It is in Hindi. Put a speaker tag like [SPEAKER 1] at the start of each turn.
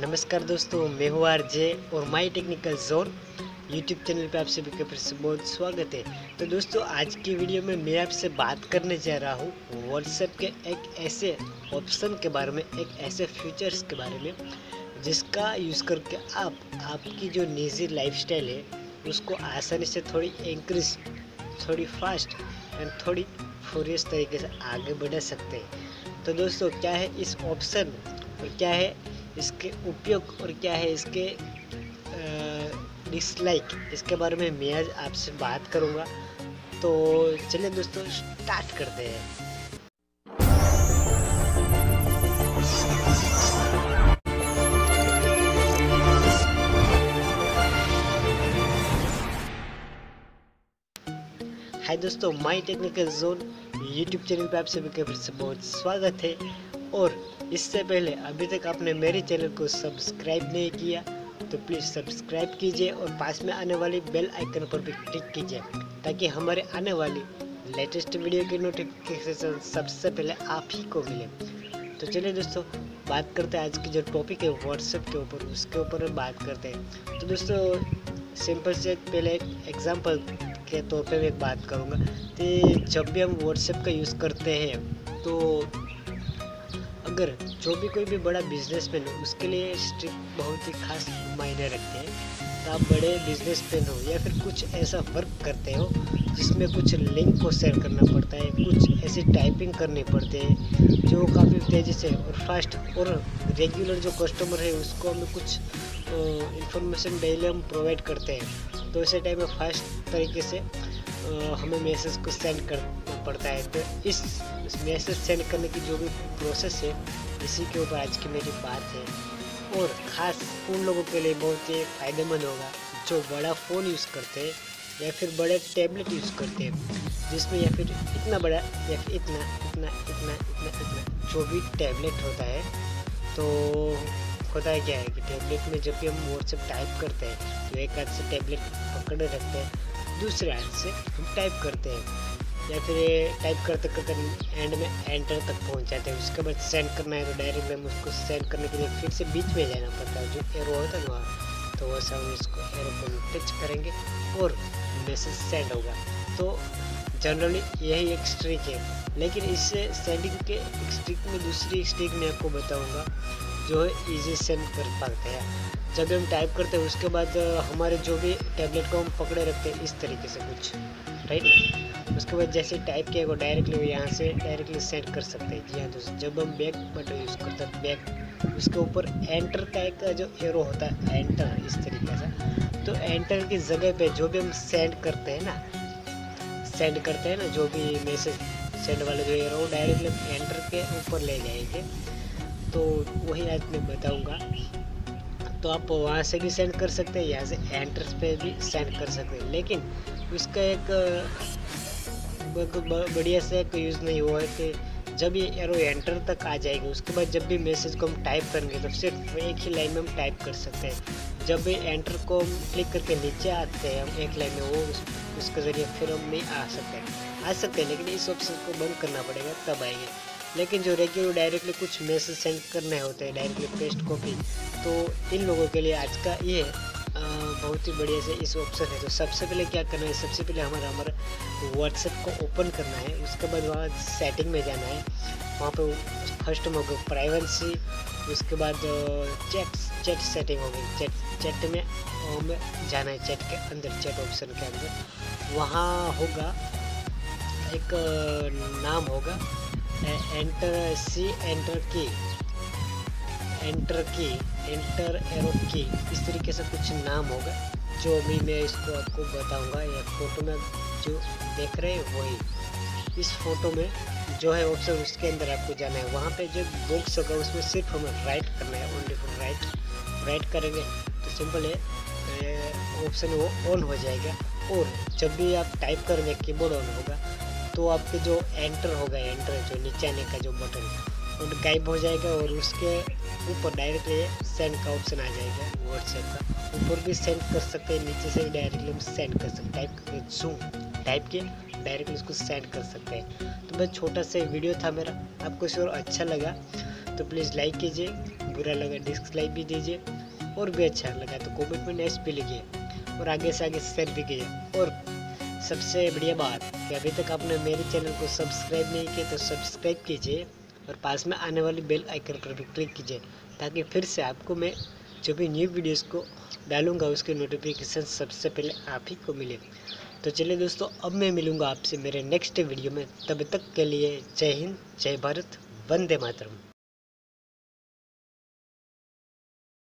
[SPEAKER 1] नमस्कार दोस्तों, मैं हूँ आर जे और my technical zone YouTube channel पे आप सभी का फिर से बहुत स्वागत है। तो दोस्तों, आज की वीडियो में मैं आपसे बात करने जा रहा हूँ व्हाट्सएप के एक ऐसे ऑप्शन के बारे में, एक ऐसे फीचर्स के बारे में, जिसका यूज़ करके आप, आपकी जो निजी लाइफस्टाइल है, उसको आसानी से थोड़ी इंक्रीज थोड़ी फास्ट एंड थोड़ी फुरियस तरीके से आगे बढ़ा सकते हैं। तो दोस्तों, क्या है इस ऑप्शन और क्या है इसके उपयोग और क्या है इसके डिसलाइक इसके बारे में मैं आज आपसे बात करूँगा। तो चलिए दोस्तों स्टार्ट करते हैं। हाय दोस्तों my technical zone YouTube channel पे आप सभी का फिर से बहुत स्वागत है। और इससे पहले अभी तक आपने मेरे चैनल को सब्सक्राइब नहीं किया तो प्लीज़ सब्सक्राइब कीजिए और पास में आने वाली बेल आइकन पर भी क्लिक कीजिए, ताकि हमारे आने वाली लेटेस्ट वीडियो की नोटिफिकेशन सबसे पहले आप ही को मिले। तो चलिए दोस्तों, बात करते हैं आज की जो टॉपिक है व्हाट्सएप के ऊपर, उसके ऊपर हम बात करते हैं। तो दोस्तों सिंपल से पहले एक एग्जांपल के तौर पे मैं बात करूँगा कि जब भी हम व्हाट्सएप का यूज़ करते हैं तो अगर जो भी कोई भी बड़ा बिजनेसमैन हो, उसके लिए स्ट्रिक बहुत ही खास मायने रखते हैं तो आप बड़े बिजनेसमैन हो या फिर कुछ ऐसा वर्क करते हो जिसमें कुछ लिंक को शेयर करना पड़ता है, कुछ ऐसी टाइपिंग करनी पड़ती है जो काफ़ी तेज़ी से और फास्ट और रेगुलर जो कस्टमर है, उसको हमें कुछ इंफॉर्मेशन डेली हम प्रोवाइड करते हैं। तो ऐसे टाइम में फास्ट तरीके से हमें मैसेज को सेंड करना पड़ता है। तो इस मैसेज सेंड करने की जो भी प्रोसेस है, इसी के ऊपर आज की मेरी बात है। और ख़ास उन लोगों के लिए बहुत ही फ़ायदेमंद होगा, जो बड़ा फ़ोन यूज़ करते हैं, या फिर बड़े टैबलेट यूज़ करते हैं, जिसमें या फिर इतना बड़ा, या फिर इतना इतना इतना इतना इतना, जो भी टैबलेट होता है। तो होता है क्या है कि टैबलेट में जब भी हम व्हाट्सएप टाइप करते हैं तो एक हाथ से टैबलेट पकड़े रखते हैं दूसरे हाथ से हम टाइप करते हैं। या फिर टाइप करते करते एंड में एंटर तक पहुँच जाते हैं। उसके बाद सेंड करना है तो डायरेक्ट हम उसको सेंड करने के लिए फिर से बीच में जाना पड़ता है। जो एरो होता है वहाँ तो वैसा हम इसको एरो को टच करेंगे और मैसेज सेंड होगा। तो जनरली यही एक स्ट्रिक है। लेकिन इससे सेंडिंग के स्ट्रिक में दूसरी स्ट्रिक मैं आपको बताऊँगा। जो है इजी सेंड कर पाते हैं। जब हम टाइप करते हैं, उसके बाद हमारे जो भी टैबलेट को हम पकड़े रखते हैं, इस तरीके से कुछ राइट उसके बाद जैसे टाइप किया वो डायरेक्टली यहाँ से डायरेक्टली सेंड कर सकते हैं। जी हाँ दोस्तों, जब हम बैक बटन यूज़ करते हैं बैक उसके ऊपर एंटर टाइप का जो एरो होता है एंटर इस तरीके से तो एंटर की जगह पे जो भी हम सेंड करते हैं ना सेंड करते हैं ना, जो भी मैसेज सेंड वाले जो एरो डायरेक्टली एंटर के ऊपर ले जाएँगे। तो वही आज मैं बताऊँगा। तो आप वहाँ से भी सेंड कर सकते हैं यहाँ से एंटर पे भी सेंड कर सकते हैं। लेकिन उसका एक बढ़िया से एक यूज़ नहीं हुआ है कि जब ये एरो एंटर तक आ जाएगी उसके बाद जब भी मैसेज को हम टाइप करेंगे तो सिर्फ़ एक ही लाइन में हम टाइप कर सकते हैं। जब भी एंटर को हम क्लिक करके नीचे आते हैं हम एक लाइन में वो उस, उसके ज़रिए फिर हम नहीं आ सकते। हैं आ सकते हैं लेकिन इस ऑप्शन को बंद करना पड़ेगा तब आएँगे। लेकिन जो रेगुलर डायरेक्टली कुछ मैसेज सेंड करने होते हैं डायरेक्टली पेस्ट कॉपी तो इन लोगों के लिए आज का ये बहुत ही बढ़िया से इस ऑप्शन है। तो सबसे पहले क्या करना है? सबसे पहले हमारा हमारा व्हाट्सएप को ओपन करना है। उसके बाद वहाँ सेटिंग में जाना है। वहाँ पे फ़र्स्ट में होगा प्राइवेसी उसके बाद चैट चैट सेटिंग होगी। चैट चैट में में जाना है। चैट के अंदर चैट ऑप्शन के अंदर। वहाँ होगा, एक नाम होगा। एंटर सी enter key enter key enter arrow key इस तरीके से कुछ नाम होगा, जो अभी मैं इसको आपको बताऊँगा, या फ़ोटो में जो देख रहे हैं, वही। इस फ़ोटो में जो है ऑप्शन उसके अंदर आपको जाना है। वहाँ पे जो बॉक्स होगा, उसमें सिर्फ़ हमें राइट करना है ओनली फॉर राइट राइट करेंगे। तो सिंपल है ऑप्शन वो ऑन हो जाएगा। और जब भी आप टाइप करेंगे कीबोर्ड ऑन होगा तो आपके जो एंटर होगा एंटर जो नीचे आने का जो बटन वो गायब हो जाएगा और उसके ऊपर डायरेक्टली सेंड का ऑप्शन आ जाएगा व्हाट्सएप का। ऊपर भी सेंड कर सकते हैं, नीचे से डायरेक्टली हम सेंड कर सकते हैं। टाइप करके जूम टाइप के डायरेक्टली उसको सेंड कर सकते हैं। तो बस छोटा सा वीडियो था मेरा, आपको इस अच्छा लगा तो प्लीज़ लाइक कीजिए, बुरा लगा डिसलाइक भी दीजिए और भी अच्छा लगा तो कमेंट में नेक्स्ट भी लिखिए और आगे से आगे शेयर भी कीजिए और सबसे बढ़िया बात कि अभी तक आपने मेरे चैनल को सब्सक्राइब नहीं किया तो सब्सक्राइब कीजिए और पास में आने वाली बेल आइकन पर भी क्लिक कीजिए ताकि फिर से आपको मैं जो भी न्यू वीडियोस को डालूँगा, उसके नोटिफिकेशन सबसे पहले आप ही को मिले। तो चलिए दोस्तों, अब मैं मिलूँगा आपसे मेरे नेक्स्ट वीडियो में। तब तक के लिए जय हिंद, जय भारत, वंदे मातरम।